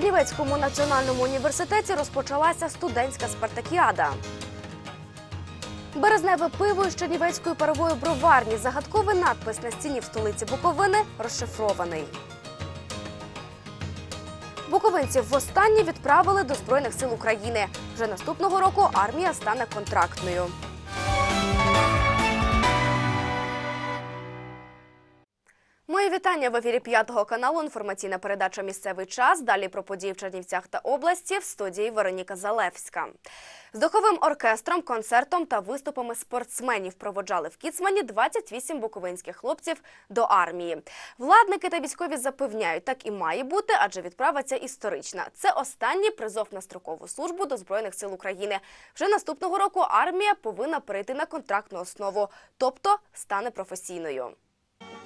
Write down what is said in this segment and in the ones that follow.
Чернівецькому національному університеті розпочалася студентська спартакіада. Березневе пиво із Чернівецької парової броварні. Загадковий надпис на стіні в столиці Буковини розшифрований. Буковинців востаннє відправили до Збройних сил України. Вже наступного року армія стане контрактною. Вітання в ефірі п'ятого каналу. Інформаційна передача Місцевий час. Далі про події в Чернівцях та області в студії Вероніка Залевська. З духовим оркестром, концертом та виступами спортсменів проводжали в Кіцмані 28 буковинських хлопців до армії. Владники та військові запевняють, так і має бути, адже відправа ця історична. Це останній призов на строкову службу до збройних сил України. Вже наступного року армія повинна перейти на контрактну основу, тобто стане професійною.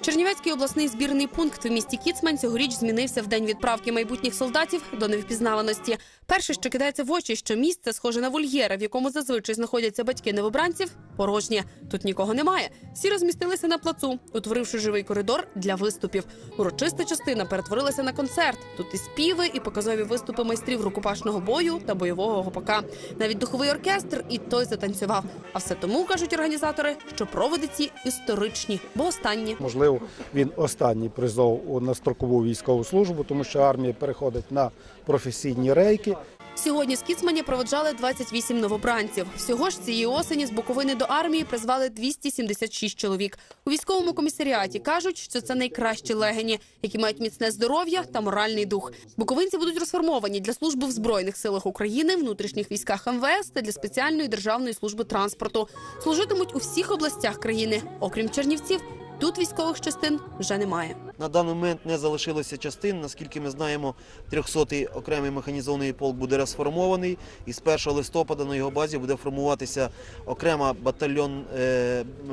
Чернівецький обласний збірний пункт в місті Кіцмань цьогоріч змінився в день відправки майбутніх солдатів до невпізнаваності. Перше, що кидається в очі, що місце схоже на вольєра, в якому зазвичай знаходяться батьки новобранців, порожнє. Тут нікого немає. Всі розмістилися на плацу, утворивши живий коридор для виступів. Урочиста частина перетворилася на концерт. Тут і співи, і показові виступи майстрів рукопашного бою та бойового гопака. Навіть духовий оркестр і той затанцював. А все тому кажуть організатори, що проводи ці історичні, бо останні. Можливо, він останній призов на строкову військову службу, тому що армія переходить на професійні рейки. Сьогодні з Кіцмані проводжали 28 новобранців. Всього ж цієї осені з Буковини до армії призвали 276 чоловік. У військовому комісаріаті кажуть, що це найкращі легені, які мають міцне здоров'я та моральний дух. Буковинці будуть розформовані для служби в збройних силах України, внутрішніх військах МВС та для спеціальної державної служби транспорту. Служитимуть у всіх областях країни, окрім Чернівців. Тут військових частин вже немає. На даний момент не залишилося частин. Наскільки ми знаємо, 300-й окремий механізований полк буде розформований, і з 1 листопада на його базі буде формуватися окрема батальйон, е,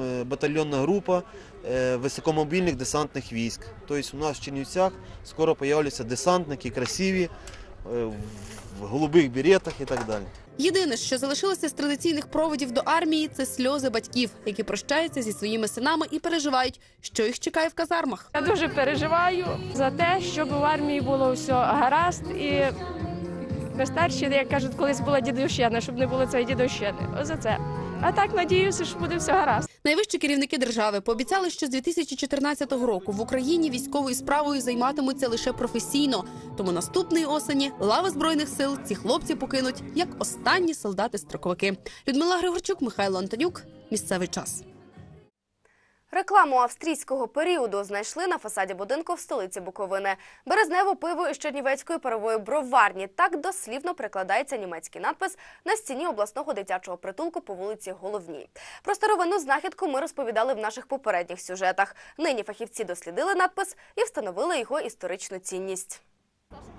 е, батальйонна група е, високомобільних десантних військ. Тобто у нас в Чернівцях скоро появляться десантники красиві в голубих беретах і так далі. Єдине, що залишилося з традиційних проводів до армії, це сльози батьків, які прощаються зі своїми синами і переживають, що їх чекає в казармах. Я дуже переживаю за те, щоб в армії було все гаразд і старші, як кажуть, колись була дідущина, щоб не було цієї дідущини. Ось за це. А так надіюся, що буде все гаразд. Найвищі керівники держави пообіцяли, що з 2014 року в Україні військовою справою займатимуться лише професійно. Тому наступної осені лави збройних сил ці хлопці покинуть як останні солдати-строковики. Людмила Григорчук, Михайло Антонюк. Місцевий час. Рекламу австрійського періоду знайшли на фасаді будинку в столиці Буковини. Березневе пиво із Чернівецької парової броварні. Так дослівно прикладається німецький надпис на стіні обласного дитячого притулку по вулиці Головній. Про старовинну знахідку ми розповідали в наших попередніх сюжетах. Нині фахівці дослідили надпис і встановили його історичну цінність.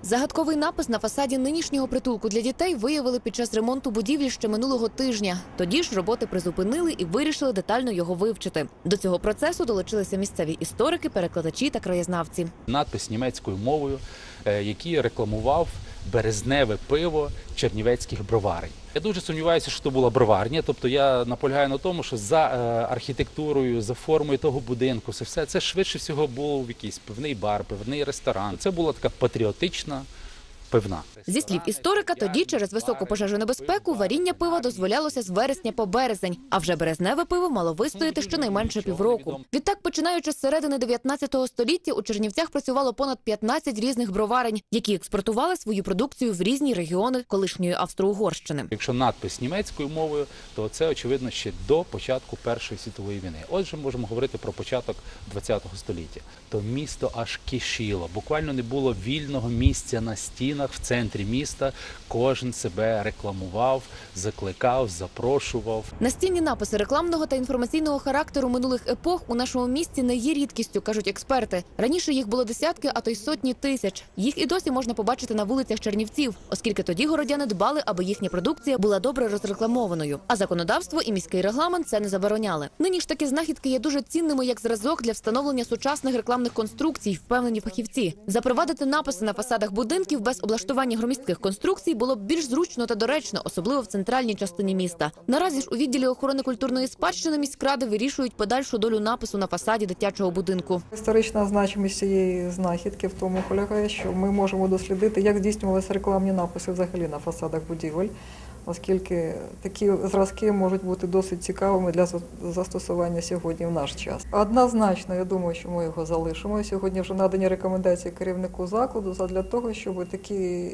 Загадковий напис на фасаді нинішнього притулку для дітей виявили під час ремонту будівлі ще минулого тижня. Тоді ж роботи призупинили і вирішили детально його вивчити. До цього процесу долучилися місцеві історики, перекладачі та краєзнавці. надпис німецькою мовою, е, який рекламував березневе пиво чернівецьких броварень. Я дуже сумніваюся, що це була броварня. Тобто я наполягаю на тому, що за е, архітектурою, за формою того будинку, це все це швидше всього був якийсь пивний бар, пивний ресторан. Це була така патріотична пивна. Зі слів історика, тоді через високу пожежну небезпеку варіння пива дозволялося з вересня по березень, а вже березневе пиво мало вистояти щонайменше півроку. Відтак, починаючи з середини 19 століття, у Чернівцях працювало понад 15 різних броварень, які експортували свою продукцію в різні регіони колишньої Австро-Угорщини. Якщо надпис німецькою мовою, то це очевидно ще до початку Першої світової війни. Отже, можемо говорити про початок ХХ століття. То місто аж кишіло. Буквально не було вільного місця на стінах в центрі міста. Кожен себе рекламував, закликав, запрошував. Настінні написи рекламного та інформаційного характеру минулих епох у нашому місті не є рідкістю, кажуть експерти. Раніше їх було десятки, а то й сотні тисяч. Їх і досі можна побачити на вулицях Чернівців, оскільки тоді городяни дбали, аби їхня продукція була добре розрекламованою. А законодавство і міський регламент це не забороняли. Нині ж такі знахідки є дуже цінними як зразок для встановлення сучасних рекламних конструкцій, впевнені фахівці. Запровадити написи на фасадах будинків без облаштування громістких конструкцій було б більш зручно та доречно, особливо в центральній частині міста. Наразі ж у відділі охорони культурної спадщини міськради вирішують подальшу долю напису на фасаді дитячого будинку. Історична значимість цієї знахідки в тому полягає, що ми можемо дослідити, як здійснювалися рекламні написи взагалі на фасадах будівель, оскільки такі зразки можуть бути досить цікавими для застосування сьогодні в наш час. Однозначно, я думаю, що ми його залишимо. Сьогодні вже надані рекомендації керівнику закладу для того, щоб такі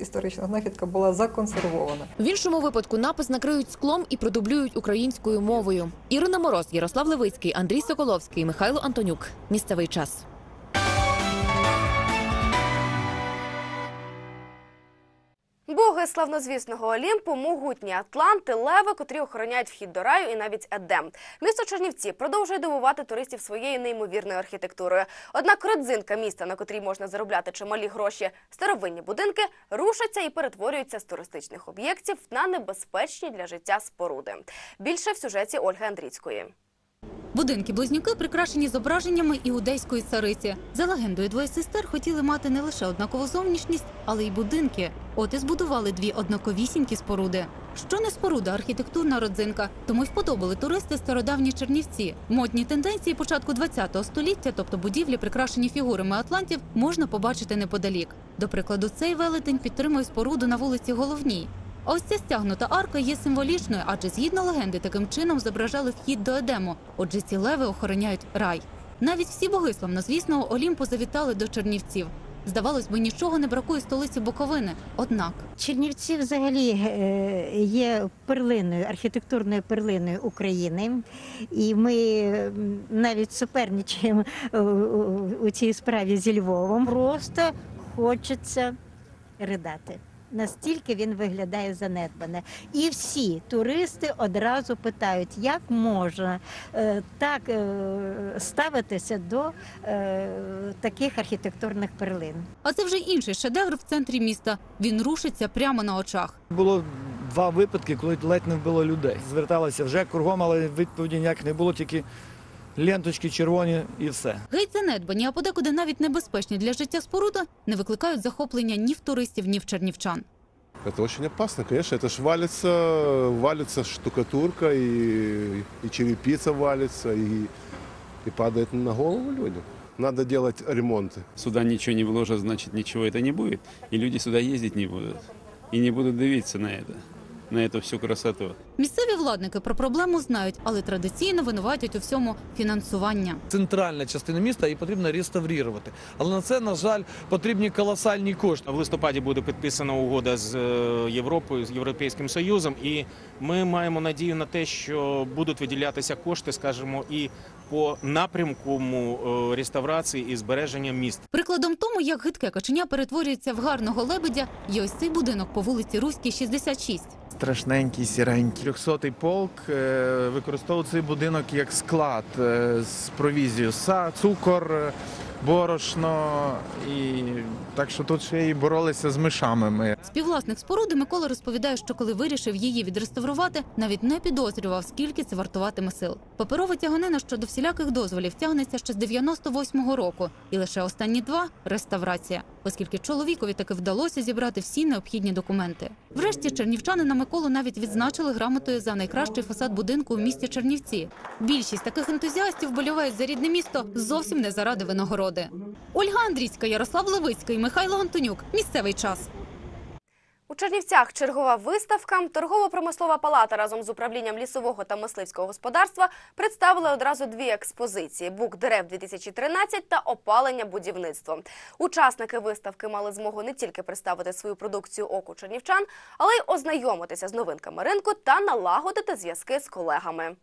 історична знахідка була законсервована. В іншому випадку напис накриють склом і продублюють українською мовою. Ірина Мороз, Ярослав Левицький, Андрій Соколовський, Михайло Антонюк. Місцевий час. Славнозвісного Олімпу, могутні Атланти, леви, котрі охороняють вхід до раю і навіть Едем. Місто Чернівці продовжує дивувати туристів своєю неймовірною архітектурою. Однак родзинка міста, на котрій можна заробляти чималі гроші, старовинні будинки, рушаться і перетворюються з туристичних об'єктів на небезпечні для життя споруди. Більше в сюжеті Ольги Андрійської. Будинки-близнюки прикрашені зображеннями іудейської цариці. За легендою, двоє сестер хотіли мати не лише однакову зовнішність, але й будинки. От і збудували дві однаковісінькі споруди. Що не споруда, архітектурна родзинка. Тому й вподобали туристи стародавні чернівці. Модні тенденції початку ХХ століття, тобто будівлі, прикрашені фігурами атлантів, можна побачити неподалік. До прикладу, цей велетень підтримує споруду на вулиці Головній. Ось ця стягнута арка є символічною, адже згідно легенди таким чином зображали вхід до Едему. Отже, ці леви охороняють рай. Навіть всі боги славнозвісного Олімпу завітали до Чернівців. Здавалось би, нічого не бракує столиці Буковини. Однак Чернівці взагалі е, є перлиною, архітектурною перлиною України, і ми навіть суперничаємо у цій справі зі Львовом. Просто хочеться ридати. Настільки він виглядає занедбане. І всі туристи одразу питають, як можна е, так е, ставитися до е, таких архітектурних перлин. А це вже інший шедевр в центрі міста. Він рушиться прямо на очах. Було два випадки, коли ледь не вбило людей. Зверталися вже кругом, але відповіді ніяк не було, тільки ленточки червоні і все. Геть занедбані, а подекуди навіть небезпечні для життя споруда не викликають захоплення ні в туристів, ні в чернівчан. Это очень опасно, конечно. Это ж валится, валится штукатурка, и, и черепица валится, и, и падает на голову людям. Надо делать ремонты. Сюда ничего не вложат, значит ничего это не будет. И люди сюда ездить не будут. И не будут дивиться на это, на эту всю красоту. Місцеві владники про проблему знають, але традиційно винуватять у всьому фінансування. центральна частина міста і потрібно реставрувати. Але на це, на жаль, потрібні колосальні кошти. В листопаді буде підписана угода з е, Європою, з Європейським Союзом, і ми маємо надію на те, що будуть виділятися кошти, скажімо, і по напрямку е, реставрації і збереження міст. Прикладом тому, як гидке каченя перетворюється в гарного лебедя, є ось цей будинок по вулиці Руській, 66. Страшненький, сіренький. Трьохсотий полк е, використовував цей будинок як склад е, з провізією. Са, цукор, е, борошно. І так що тут ще й боролися з мишами ми. Співвласник споруди Микола розповідає, що коли вирішив її відреставрувати, навіть не підозрював, скільки це вартуватиме сил. Паперова тяганина щодо всіляких дозволів тягнеться ще з 98-го року, і лише останні два реставрація, оскільки чоловікові таки вдалося зібрати всі необхідні документи. Врешті чернівчани на Миколу навіть відзначили грамотою за найкращий фасад будинку у місті Чернівці. Більшість таких ентузіастів болівають за рідне місто зовсім не заради винагороди. Ольга Андрійська, Ярослав Левицький, Михайло Антонюк. Місцевий час. У Чернівцях чергова виставка. Торгово-промислова палата разом з управлінням лісового та мисливського господарства представили одразу дві експозиції: бук дерев 2013 та опалення будівництво. Учасники виставки мали змогу не тільки представити свою продукцію оку чернівчан, але й ознайомитися з новинками ринку та налагодити зв'язки з колегами.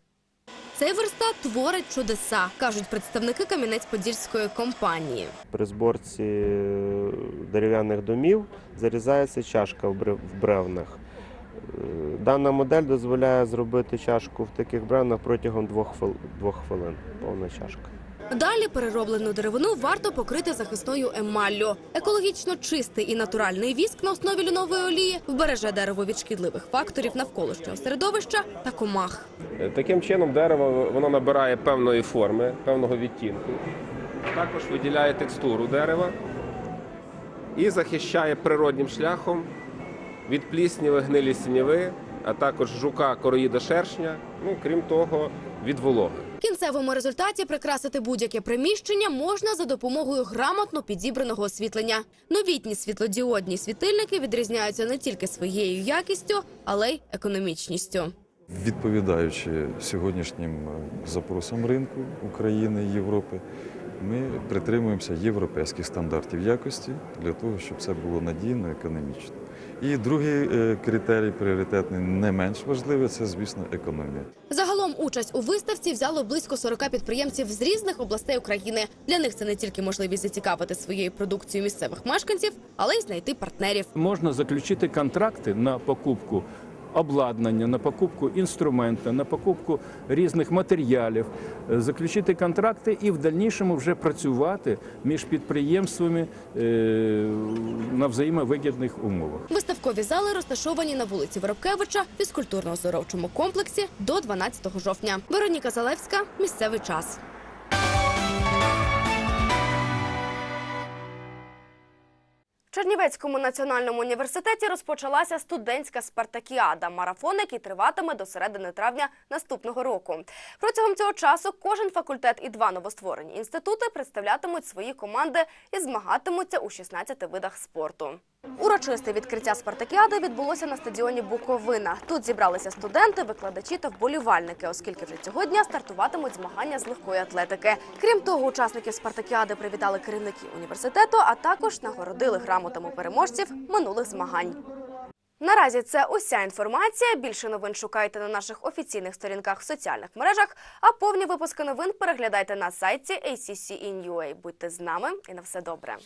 Цей верстат творить чудеса, кажуть представники Кам'янець-Подільської компанії. При зборці е, дерев'яних домів зарізається чашка в бревнах. Е, Дана модель дозволяє зробити чашку в таких бревнах протягом двох хвилин. Повна чашка. Далі перероблену деревину варто покрити захисною емаллю. Екологічно чистий і натуральний віск на основі льонової олії вбереже дерево від шкідливих факторів навколишнього середовища та комах. Е, Таким чином дерево воно набирає певної форми, певного відтінку. Також виділяє текстуру дерева. і захищає природнім шляхом від плісняви, гнилі сініви, а також жука, короїда шершня, ну крім того, від вологи. Кінцевому результаті прикрасити будь-яке приміщення можна за допомогою грамотно підібраного освітлення. Новітні світлодіодні світильники відрізняються не тільки своєю якістю, але й економічністю. Відповідаючи сьогоднішнім е, запросам ринку України і Європи, ми притримуємося європейських стандартів якості для того, щоб це було надійно, економічно. І другий е, критерій пріоритетний, не менш важливий, це, звісно, економія. Участь у виставці взяло близько 40 підприємців з різних областей України. Для них це не тільки можливість зацікавити своєю продукцією місцевих мешканців, але й знайти партнерів. Можна заключити контракти на покупку обладнання, на покупку інструмента, на покупку різних матеріалів, е, заключити контракти і в дальнішому вже працювати між підприємствами е, на взаємовигідних умовах. Виставкові зали розташовані на вулиці Воробкевича в фізкультурно-оздоровчому комплексі до 12 жовтня. Вероніка Залевська. Місцевий час. Чернівецькому національному університеті розпочалася студентська спартакіада, марафон, який триватиме до середини травня наступного року. Протягом цього часу кожен факультет і два новостворені інститути представлятимуть свої команди і змагатимуться у 16 видах спорту. Урочисте відкриття спартакіади відбулося на стадіоні Буковина. Тут зібралися студенти, викладачі та вболівальники, оскільки вже цього дня стартуватимуть змагання з легкої атлетики. Крім того, учасників спартакіади привітали керівники університету, а також нагородили грамотами переможців минулих змагань. Наразі це уся інформація. Більше новин шукайте на наших офіційних сторінках в соціальних мережах. А повні випуски новин переглядайте на сайті ACCIN.ua. Будьте з нами і на все добре.